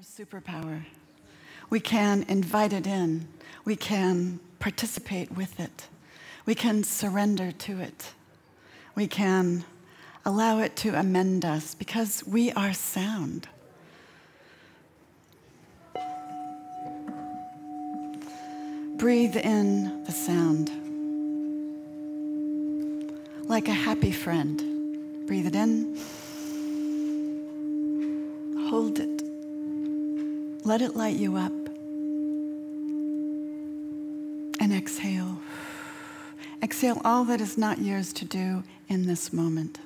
superpower. We can invite it in. We can participate with it. We can surrender to it. We can allow it to amend us because we are sound. Breathe in the sound. Like a happy friend. Breathe it in. Hold it. Let it light you up. And exhale. Exhale all that is not yours to do in this moment.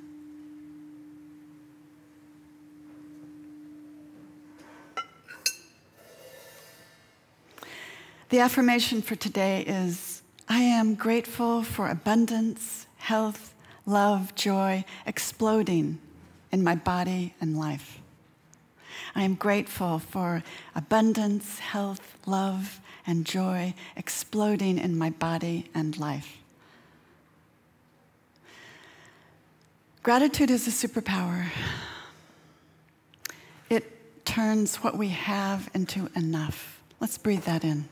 The affirmation for today is I am grateful for abundance, health, love, joy exploding in my body and life. I am grateful for abundance, health, love, and joy exploding in my body and life. Gratitude is a superpower. It turns what we have into enough. Let's breathe that in.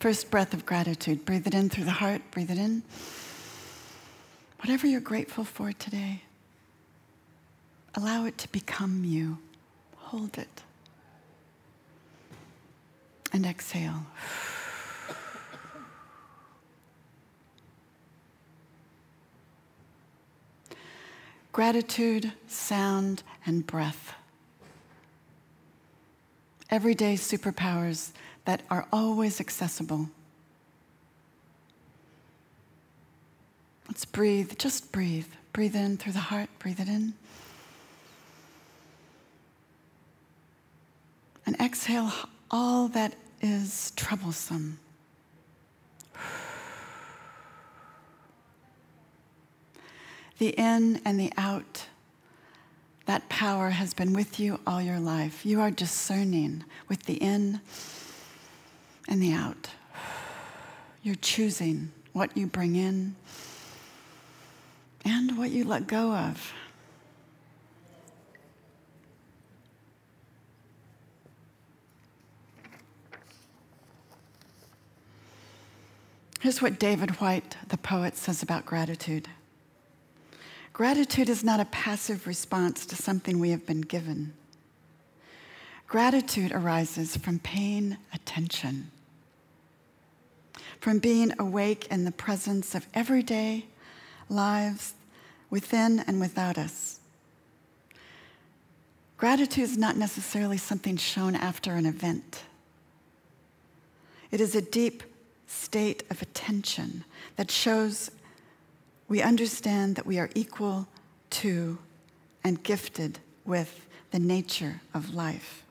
First breath of gratitude. Breathe it in through the heart. Breathe it in. Whatever you're grateful for today, allow it to become you. Hold it. And exhale. Gratitude, sound, and breath. Everyday superpowers that are always accessible. Let's breathe, just breathe. Breathe in through the heart, breathe it in. Exhale all that is troublesome. The in and the out, that power has been with you all your life. You are discerning with the in and the out. You're choosing what you bring in and what you let go of. Here's what David Whyte, the poet, says about gratitude Gratitude is not a passive response to something we have been given. Gratitude arises from paying attention from being awake in the presence of everyday lives within and without us. Gratitude is not necessarily something shown after an event. It is a deep state of attention that shows we understand that we are equal to and gifted with the nature of life.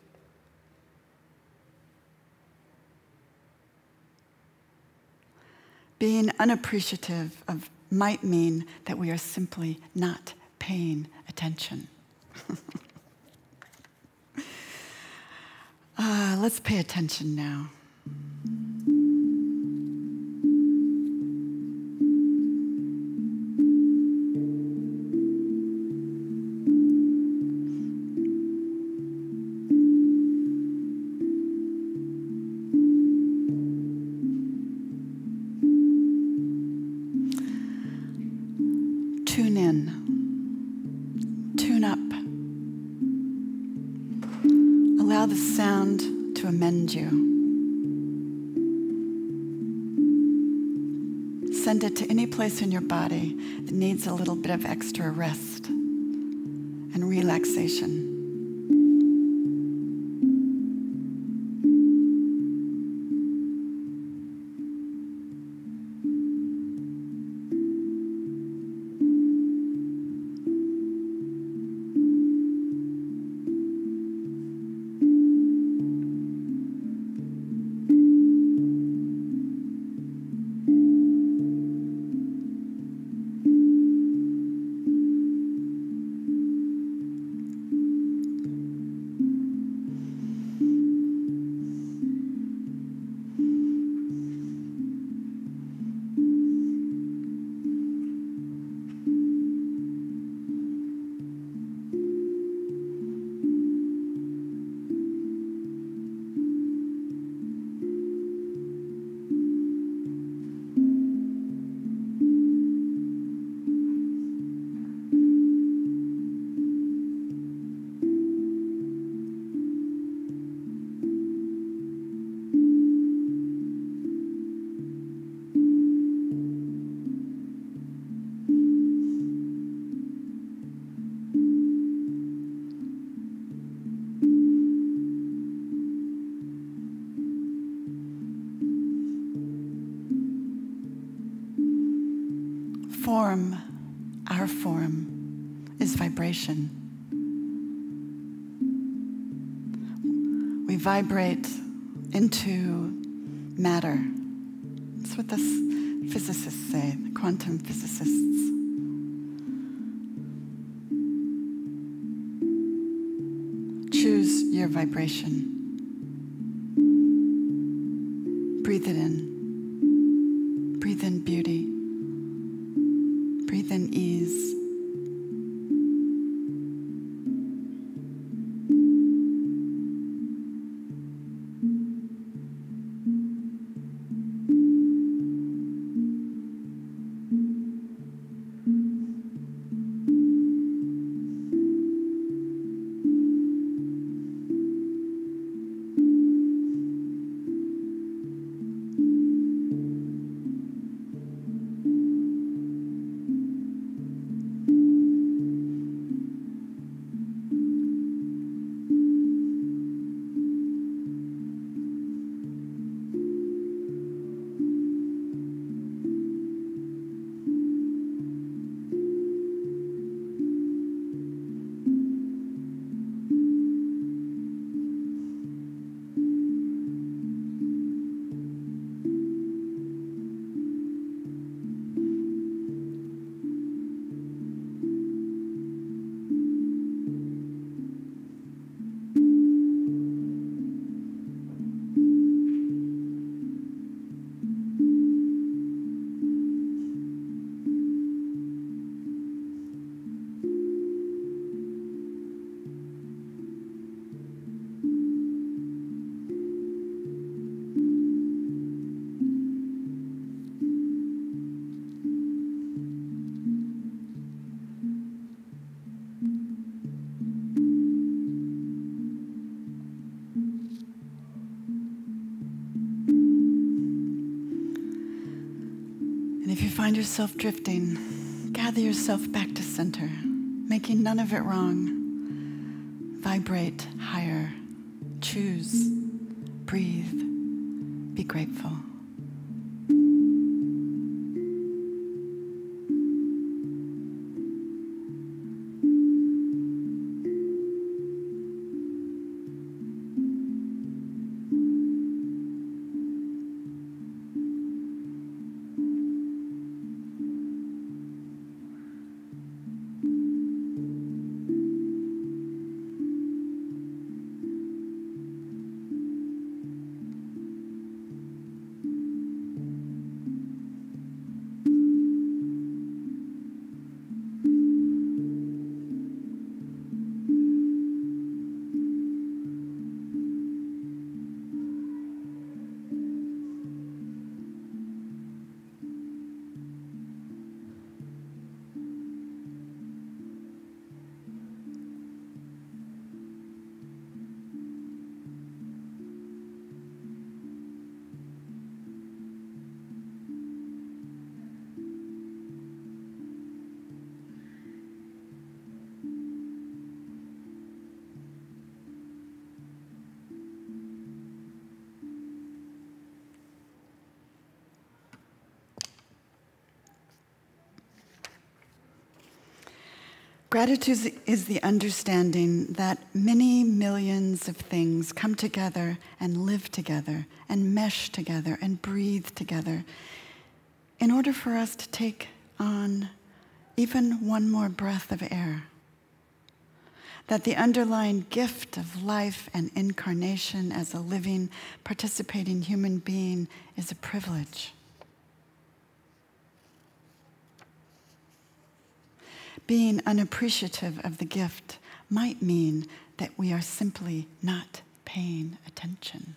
Being unappreciative of might mean that we are simply not paying attention. uh, let's pay attention now. Send it to any place in your body that needs a little bit of extra rest and relaxation. Form, our form, is vibration. We vibrate into matter. That's what the physicists say, the quantum physicists. Choose your vibration. Breathe it in. Yourself drifting, gather yourself back to center, making none of it wrong. Vibrate Gratitude is the understanding that many millions of things come together and live together and mesh together and breathe together in order for us to take on even one more breath of air. That the underlying gift of life and incarnation as a living, participating human being is a privilege. Being unappreciative of the gift might mean that we are simply not paying attention.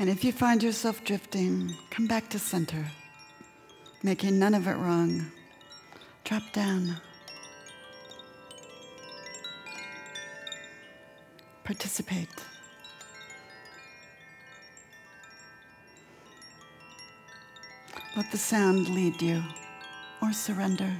And if you find yourself drifting, come back to center, making none of it wrong. Drop down. Participate. Let the sound lead you or surrender.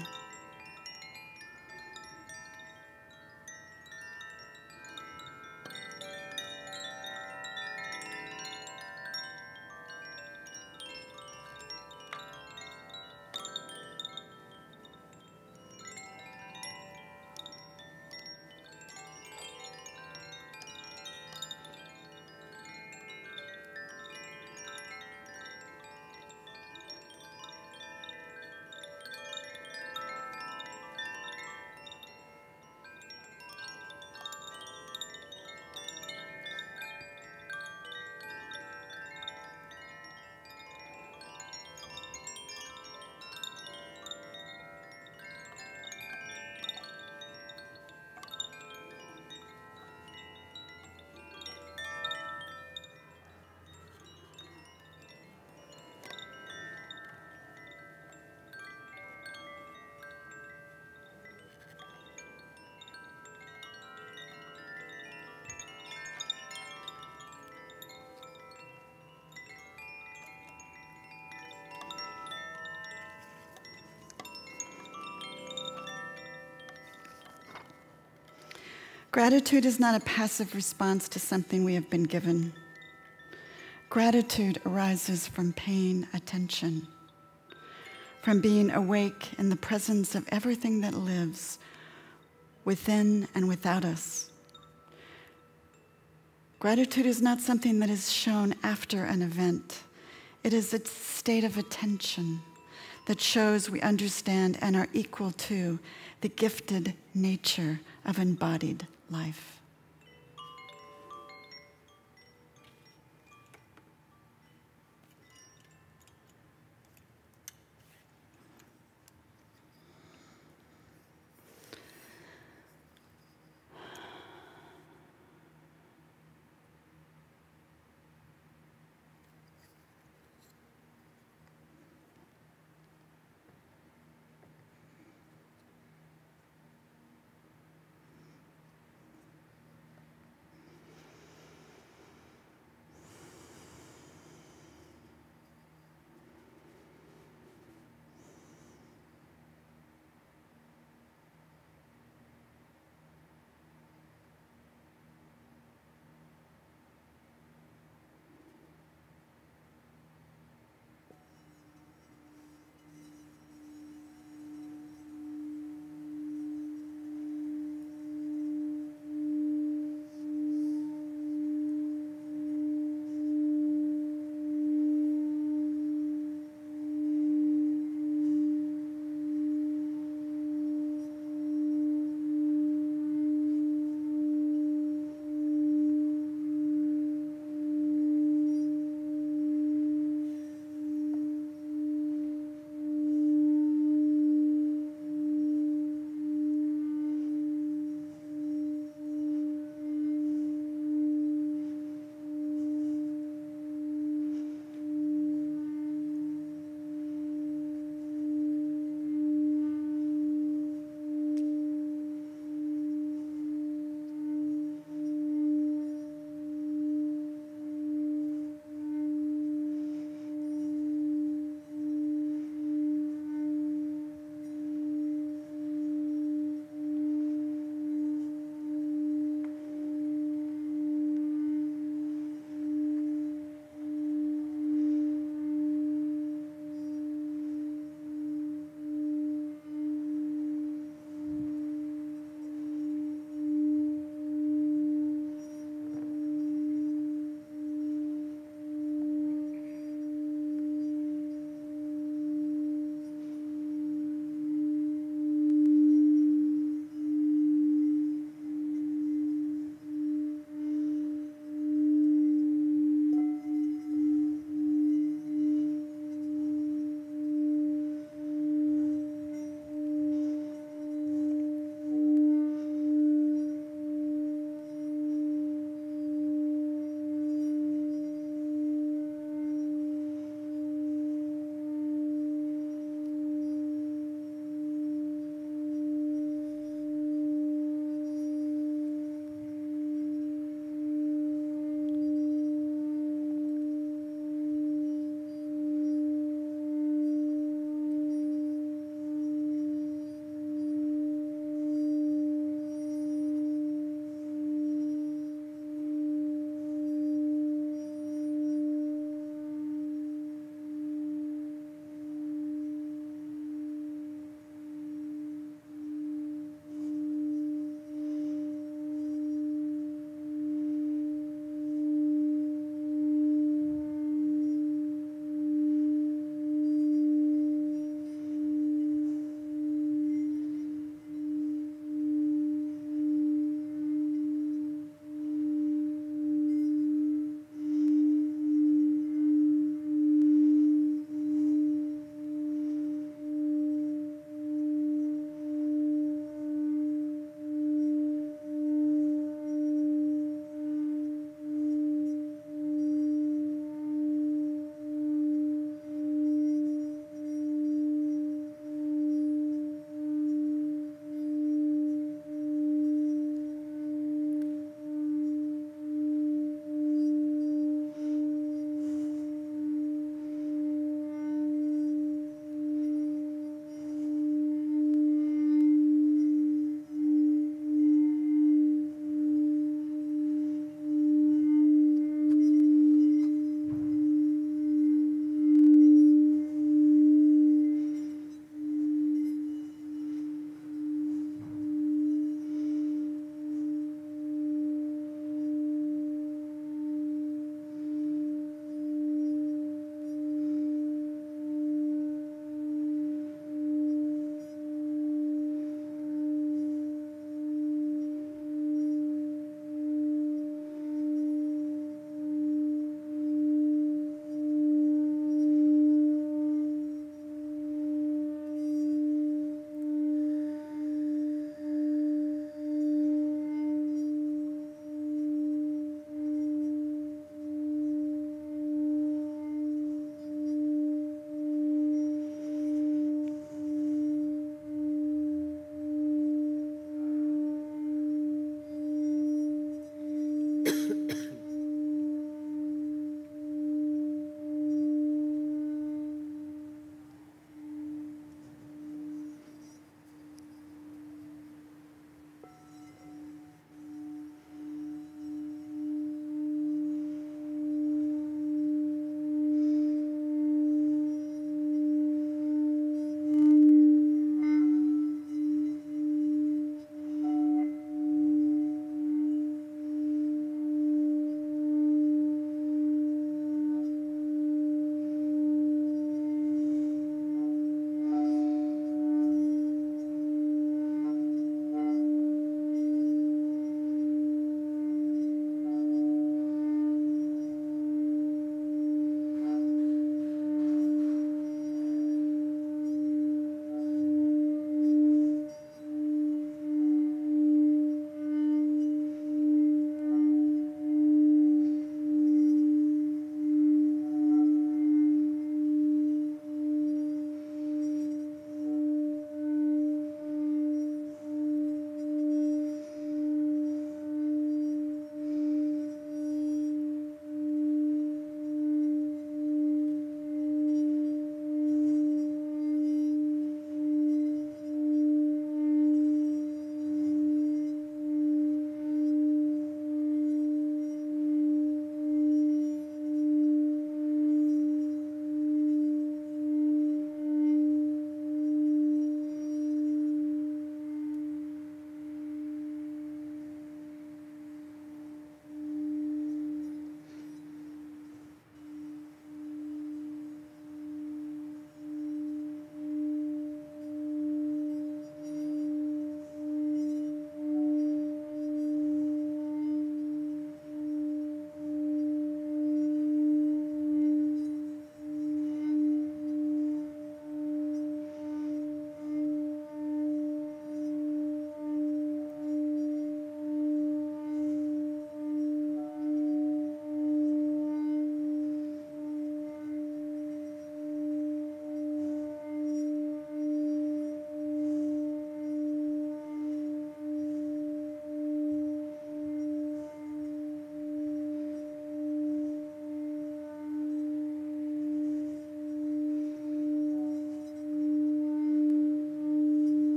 Gratitude is not a passive response to something we have been given. Gratitude arises from paying attention, from being awake in the presence of everything that lives within and without us. Gratitude is not something that is shown after an event, it is a state of attention that shows we understand and are equal to the gifted nature of embodied life.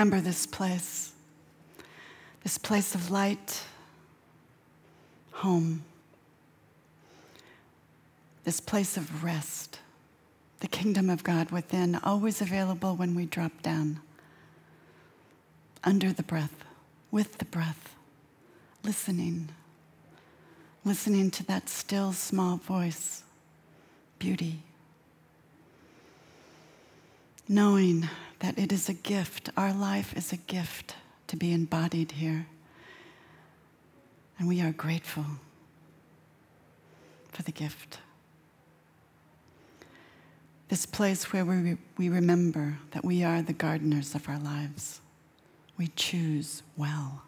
Remember this place, this place of light, home, this place of rest, the kingdom of God within, always available when we drop down, under the breath, with the breath, listening, listening to that still small voice, beauty knowing that it is a gift. Our life is a gift to be embodied here. And we are grateful for the gift. This place where we, we remember that we are the gardeners of our lives. We choose well.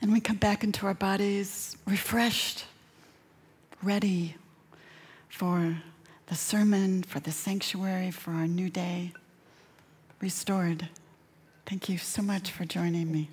And we come back into our bodies refreshed, ready for the sermon, for the sanctuary, for our new day, restored. Thank you so much for joining me.